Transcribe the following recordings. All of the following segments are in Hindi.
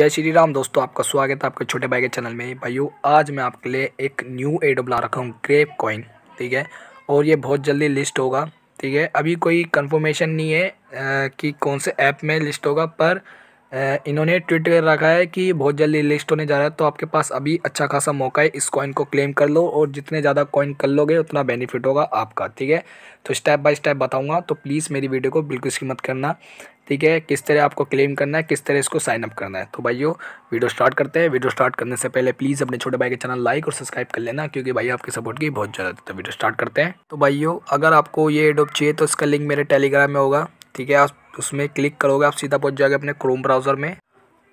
जय श्री राम दोस्तों आपका स्वागत है आपके छोटे भाई के चैनल में। भाइयों आज मैं आपके लिए एक न्यू एडो बना रखा हूँ ग्रेप कॉइन ठीक है? और ये बहुत जल्दी लिस्ट होगा ठीक है? अभी कोई कंफर्मेशन नहीं है आ, कि कौन से ऐप में लिस्ट होगा पर इन्होंने ट्वीट कर रखा है कि बहुत जल्दी लिस्ट होने जा रहा है तो आपके पास अभी अच्छा खासा मौका है इस कॉइन को क्लेम कर लो और जितने ज़्यादा कॉइन कर लोगे उतना बेनिफिट होगा आपका ठीक है? तो स्टेप बाय स्टेप बताऊँगा तो प्लीज़ मेरी वीडियो को बिल्कुल इसकी मत करना। ठीक है, किस तरह आपको क्लेम करना है, किस तरह इसको साइन अप करना है। तो भाइयों वीडियो स्टार्ट करते हैं। वीडियो स्टार्ट करने से पहले प्लीज़ अपने छोटे भाई के चैनल लाइक और सब्सक्राइब कर लेना, क्योंकि भाई आपकी सपोर्ट की बहुत ज़रूरत है तो वीडियो स्टार्ट करते हैं। तो भाइयों, अगर आपको ये एडोप चाहिए तो इसका लिंक मेरे टेलीग्राम में होगा। ठीक है, आप उसमें क्लिक करोगे, आप सीधा पहुँच जाओगे अपने क्रोम ब्राउज़र में।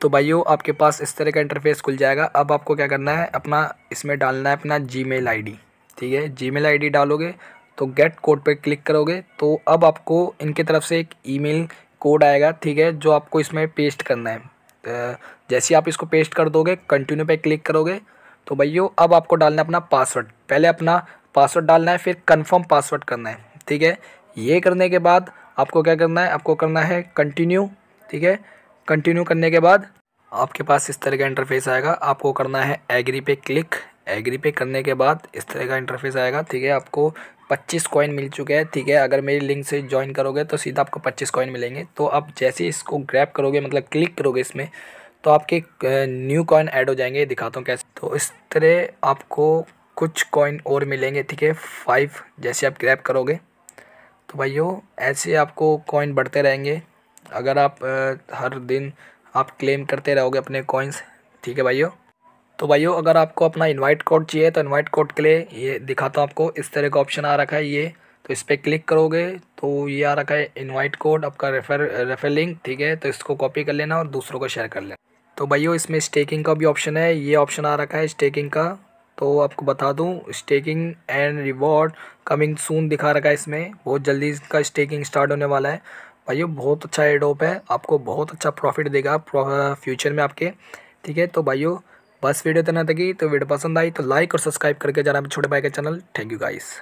तो भाइयों, आपके पास इस तरह का इंटरफेस खुल जाएगा। अब आपको क्या करना है, अपना इसमें डालना है अपना जी मेल ठीक है जी मेल डालोगे तो गेट कोड पे क्लिक करोगे। तो अब आपको इनके तरफ़ से एक ईमेल कोड आएगा, ठीक है, जो आपको इसमें पेस्ट करना है। जैसे आप इसको पेस्ट कर दोगे कंटिन्यू पे क्लिक करोगे तो भैया, अब आपको डालना है अपना पासवर्ड पहले अपना पासवर्ड डालना है, फिर कंफर्म पासवर्ड करना है, ठीक है? ये करने के बाद आपको क्या करना है, आपको करना है कंटिन्यू ठीक है? कंटिन्यू करने के बाद आपके पास इस तरह का इंटरफेस आएगा। आपको करना है एग्री पे क्लिक एग्री पे करने के बाद इस तरह का इंटरफेस आएगा, ठीक है? आपको 25 कॉइन मिल चुके हैं, ठीक है? अगर मेरी लिंक से ज्वाइन करोगे तो सीधा आपको 25 कॉइन मिलेंगे। तो आप जैसे इसको ग्रैप करोगे मतलब क्लिक करोगे इसमें तो आपके न्यू कॉइन ऐड हो जाएँगे। दिखाता हूँ कैसे। तो इस तरह आपको कुछ कॉइन और मिलेंगे, ठीक है? फाइव जैसे आप ग्रैप करोगे। तो भाइयों, ऐसे आपको कॉइन बढ़ते रहेंगे। अगर आप हर दिन आप क्लेम करते रहोगे अपने कॉइन्स ठीक है भाइयों? तो भाइयों, अगर आपको अपना इनवाइट कोड चाहिए तो इनवाइट कोड के लिए ये दिखाता हूँ आपको, इस तरह का ऑप्शन आ रखा है ये। तो इस पर क्लिक करोगे तो ये आ रखा है इनवाइट कोड आपका रेफर रेफर लिंक ठीक है? तो इसको कॉपी कर लेना और दूसरों को शेयर कर लेना। तो भाइयों, इसमें स्टेकिंग का भी ऑप्शन है, ये ऑप्शन आ रखा है स्टेकिंग का। तो आपको बता दूँ staking and reward coming soon दिखा रखा है इसमें। बहुत जल्दी इसका स्टेकिंग स्टार्ट होने वाला है। भाइयों, बहुत अच्छा एडोप है, आपको बहुत अच्छा प्रॉफिट देगा फ्यूचर में आपके, ठीक है? तो भाइयों बस वीडियो इतना तक तो वीडियो पसंद आई तो लाइक और सब्सक्राइब करके जाना छोटे भाई का चैनल थैंक यू गाइस